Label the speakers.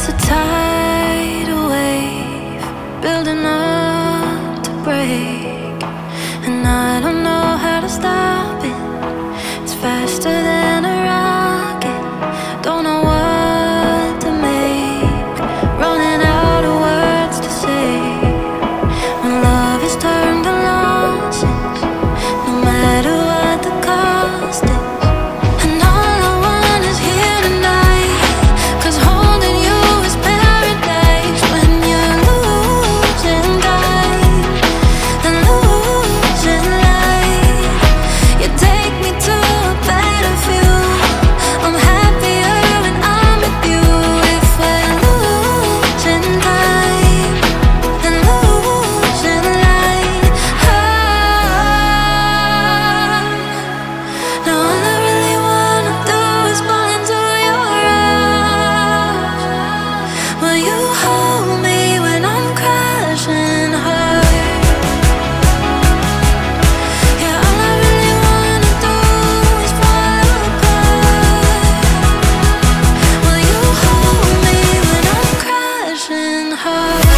Speaker 1: so tired broken heart.